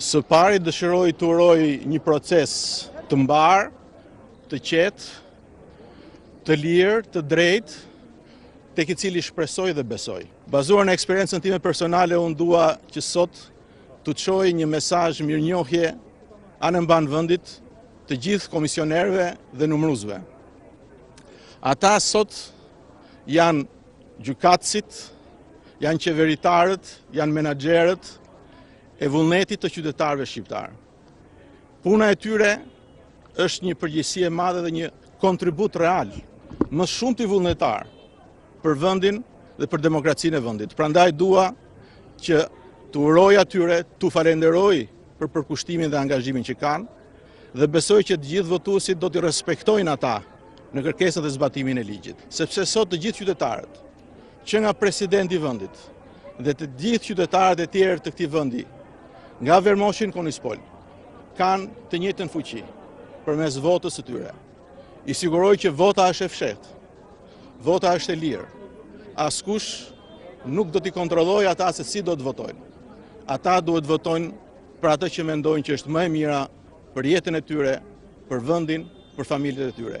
Së pari dëshiroj të uroj një proces të mbarë, të qetë, të lirë, të drejtë, tek i cili shpresoj dhe besoj. Bazuar në eksperiencën time personale, unë dua që sot t'u çoj një mesazh mirënjohjeje anembanë vendit të gjithë komisionerëve dhe numëruesve. Ata sot janë Gjykatësit janë qeveritarët, janë menaxherët e vullnetit të qytetarëve shqiptarë. Puna e tyre është një përgjegjësi e madhe dhe një kontribut real, më shumë se vullnetar për vendin dhe për demokracinë e vendit. Prandaj dua që t'u uroj atyre, t'i falënderoj për përkushtimin dhe angazhimin që kanë, Dhe besoj që të gjithë votuesit do t'i respektojnë ata në kërkesën dhe zbatimin e ligjit. Sepse sot të gjithë qytetarët, që nga presidenti i vendit, dhe të gjithë qytetarët e tjerë të këtij vendi, nga Vermoshi në Konispol, kanë të njëjtën fuqi përmes votës së tyre. I siguroj që vota është e fshehtë, vota është e lirë, askush nuk do t'i kontrollojë ata se si do të votojnë. Ata duhet të votojnë për atë që mendojnë që është më e mira për jetën e tyre, për vendin, për familjet e tyre.